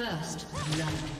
First blood.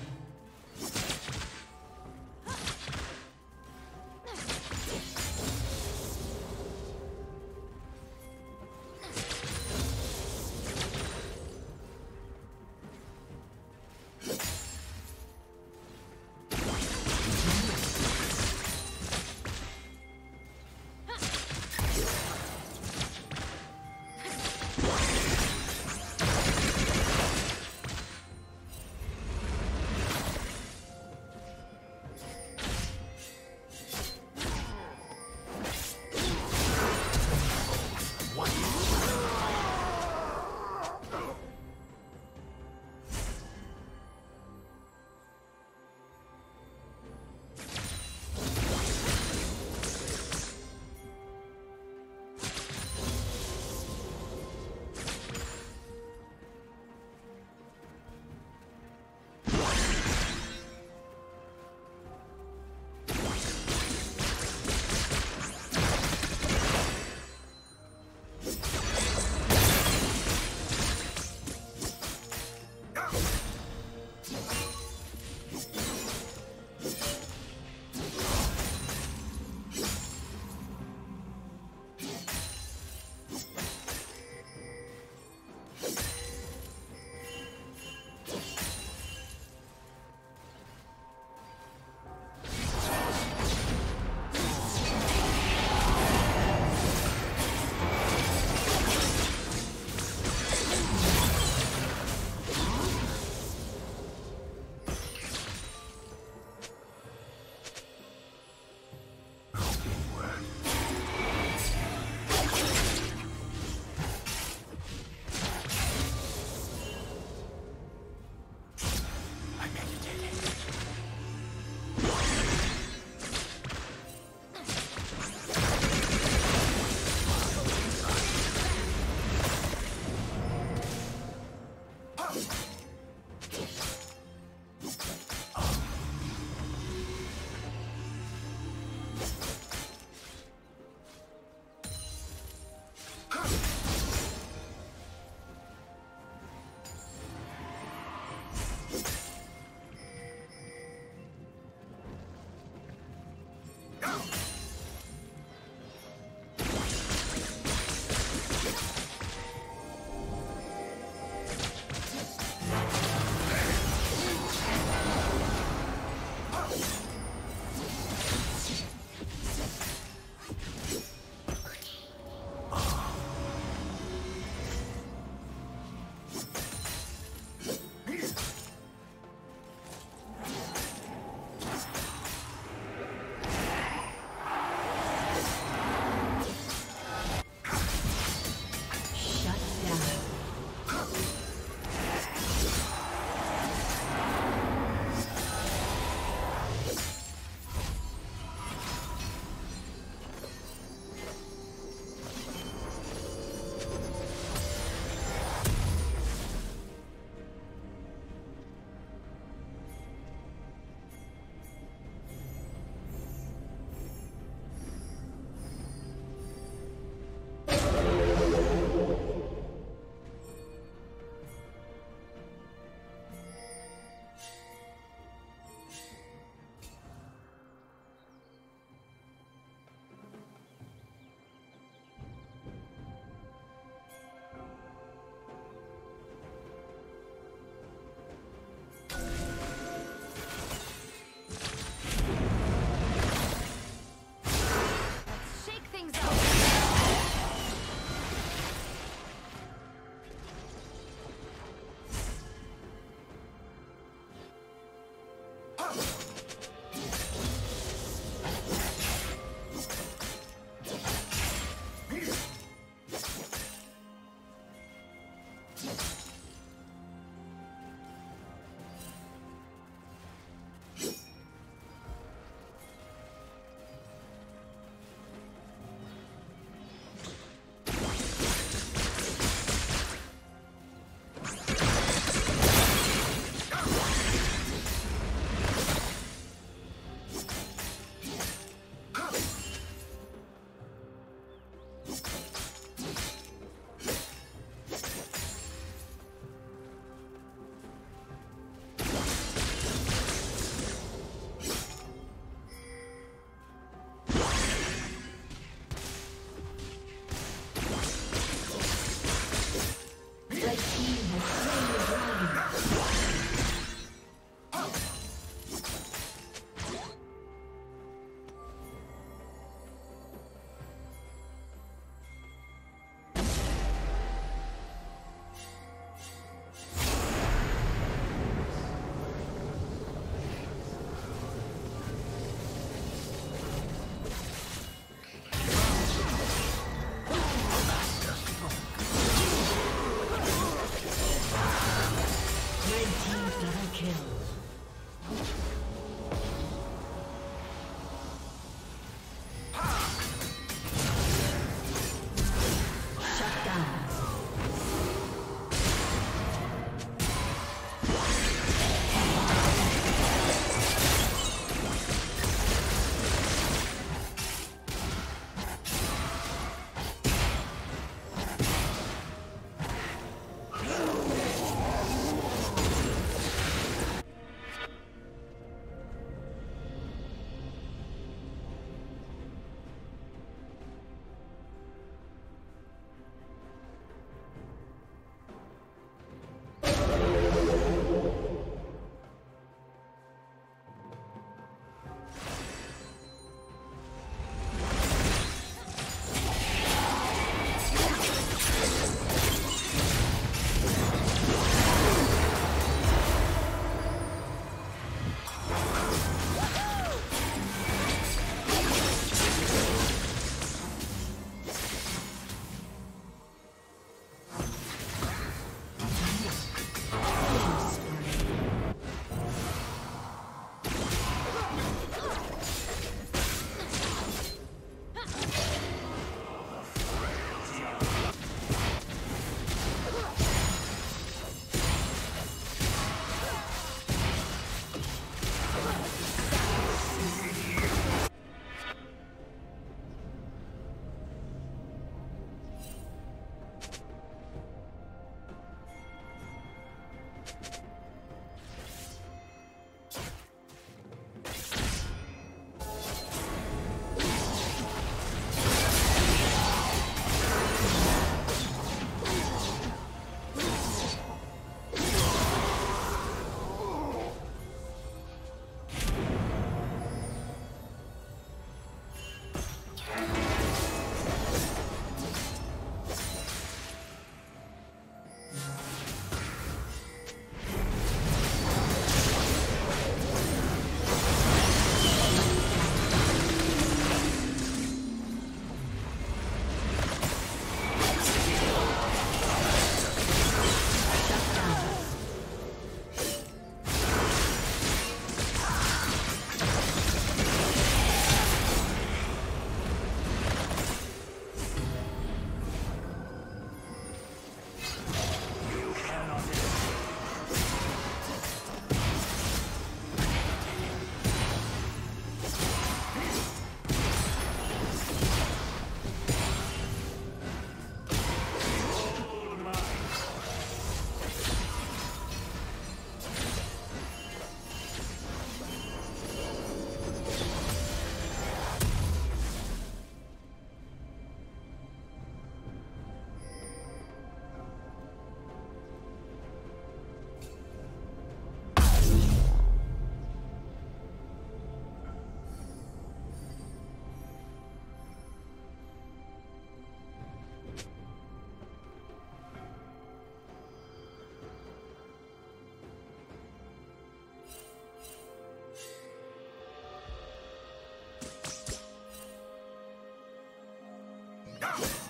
Ah!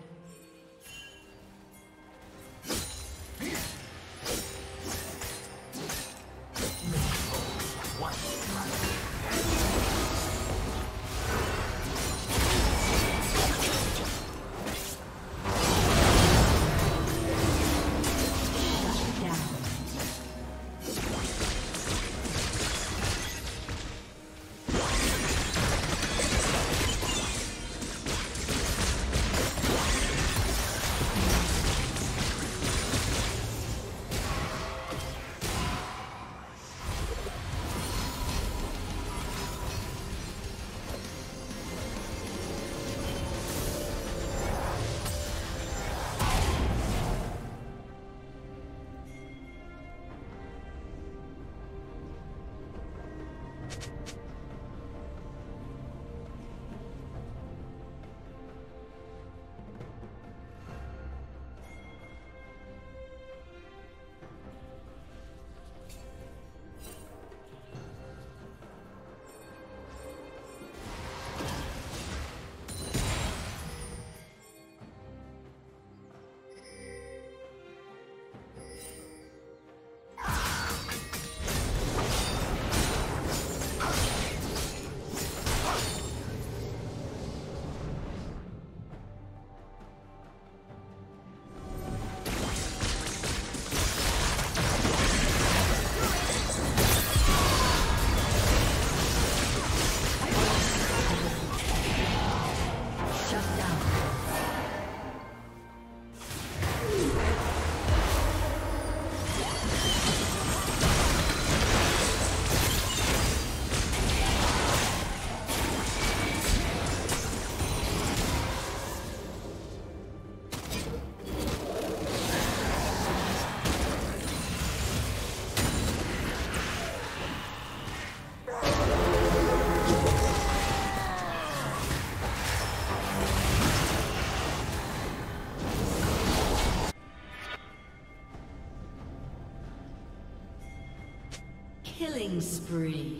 Spree.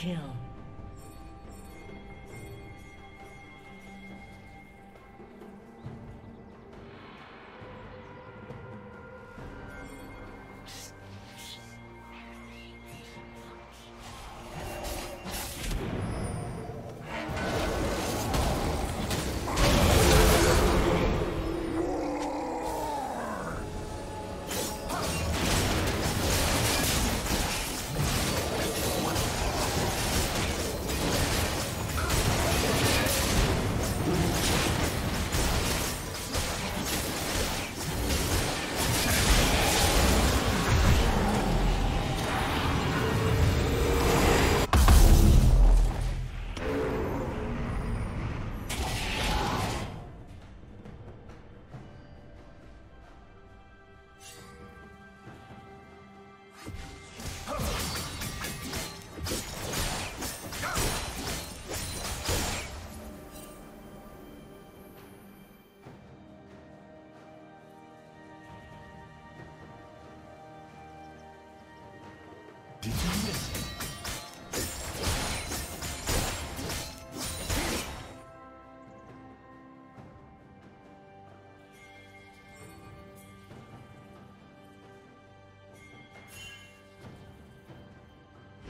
Kill.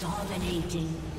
Dominating.